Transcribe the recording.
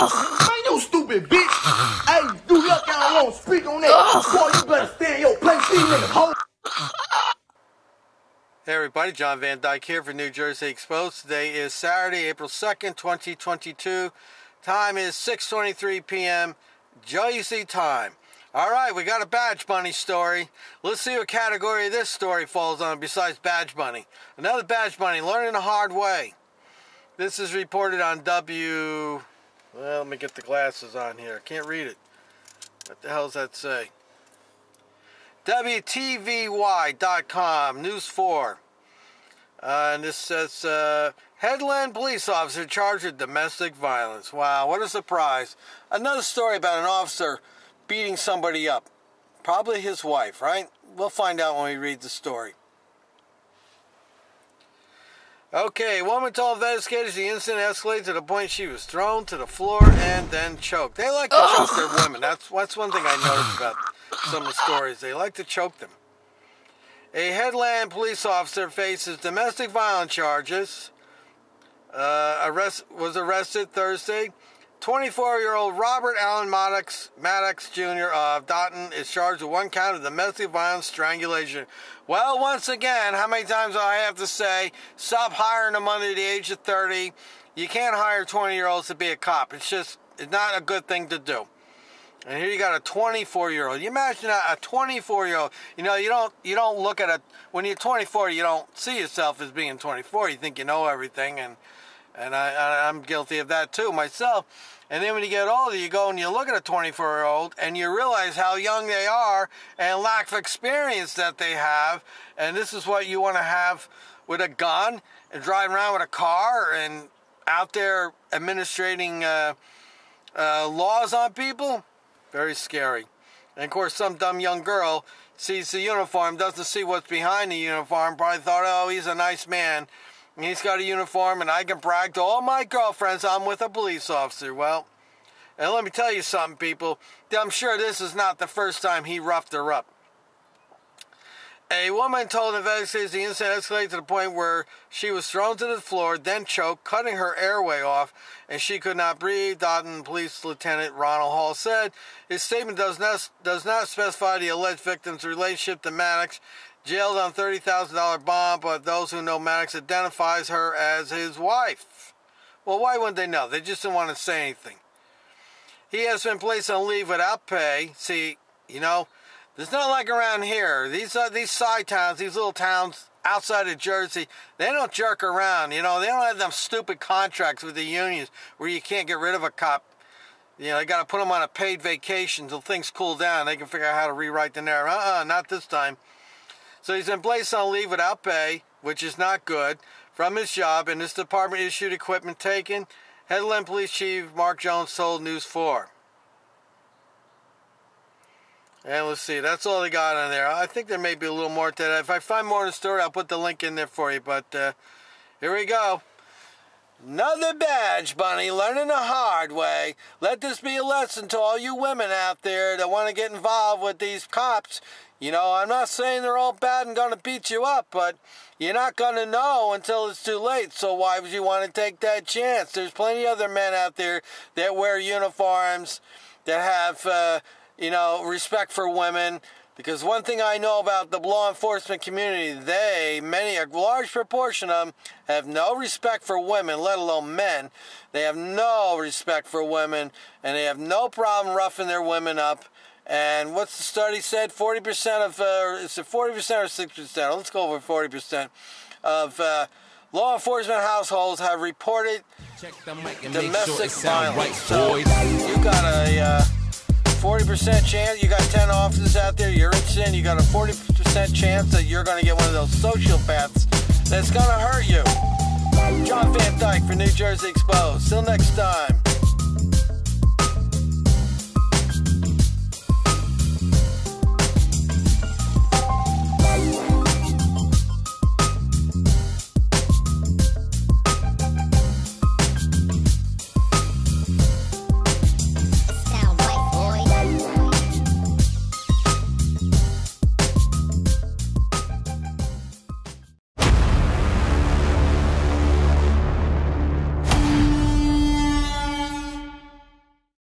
Man, you stupid bitch. hey, you lucky I won't speak on that. Boy, you better stay in your place, these niggas hoe. Hey everybody, John Van Dyke here for New Jersey Exposed. Today is Saturday, April 2nd, 2022. Time is 6.23 p.m. Jersey time. Alright, we got a Badge Bunny story. Let's see what category this story falls on besides Badge Bunny. Another Badge Bunny, learning the hard way. This is reported on W... Well, let me get the glasses on here. I can't read it. What the hell does that say? WTVY.com, News 4. Uh, and this says, uh, Headland police officer charged with domestic violence. Wow, what a surprise. Another story about an officer beating somebody up. Probably his wife, right? We'll find out when we read the story. Okay, woman told investigators the incident escalated to the point she was thrown to the floor and then choked. They like to choke their women. That's, that's one thing I noticed about some of the stories. They like to choke them. A Headland police officer faces domestic violence charges. Uh, arrest was arrested Thursday. 24-year-old Robert Allen Maddox, Maddox Jr. Uh, of Dothan is charged with one count of domestic violence strangulation. Well, once again, how many times do I have to say, stop hiring them under the age of 30. You can't hire 20-year-olds to be a cop. It's just it's not a good thing to do. And here you got a 24 year old. You imagine a 24 year old. You know, you don't you don't look at a when you're 24, you don't see yourself as being 24. You think you know everything, and and I, I'm guilty of that too myself. And then when you get older, you go and you look at a 24 year old and you realize how young they are and lack of experience that they have. And this is what you want to have with a gun and driving around with a car and out there administrating uh, uh, laws on people. Very scary. And of course, some dumb young girl sees the uniform, doesn't see what's behind the uniform, probably thought, oh, he's a nice man. He's got a uniform, and I can brag to all my girlfriends I'm with a police officer. Well, and let me tell you something, people. I'm sure this is not the first time he roughed her up. A woman told investigators the incident escalated to the point where she was thrown to the floor, then choked, cutting her airway off, and she could not breathe. Dothan Police Lieutenant Ronald Hall said his statement does not does not specify the alleged victim's relationship to Maddox, jailed on $30,000 bond, but those who know Maddox identifies her as his wife. Well, why wouldn't they know? They just didn't want to say anything. He has been placed on leave without pay. See, you know, it's not like around here. These uh, these side towns, these little towns outside of Jersey, they don't jerk around. You know, they don't have them stupid contracts with the unions where you can't get rid of a cop. You know, they got to put them on a paid vacation until things cool down. They can figure out how to rewrite the narrative. Uh-uh, not this time. So he's been placed on leave without pay, which is not good, from his job, and this department issued equipment taken. Headland Police Chief Mark Jones told News 4. And let's see, that's all they got on there. I think there may be a little more to that. If I find more in the story, I'll put the link in there for you. But uh, here we go. Another badge, Bunny, learning the hard way. Let this be a lesson to all you women out there that want to get involved with these cops. You know, I'm not saying they're all bad and going to beat you up, but you're not going to know until it's too late. So why would you want to take that chance? There's plenty of other men out there that wear uniforms, that have, uh, you know, respect for women. Because one thing I know about the law enforcement community, they, many, a large proportion of them, have no respect for women, let alone men. They have no respect for women, and they have no problem roughing their women up. And what's the study said? 40% of, uh, is it 40% or 6%? Let's go over 40% of uh, law enforcement households have reported domestic sure violence. Right, so you got a uh, 40% chance, you got 10 offices out there you're interested in, you got a 40% chance that you're going to get one of those sociopaths that's going to hurt you. John Van Dyke for New Jersey Exposed. Till next time.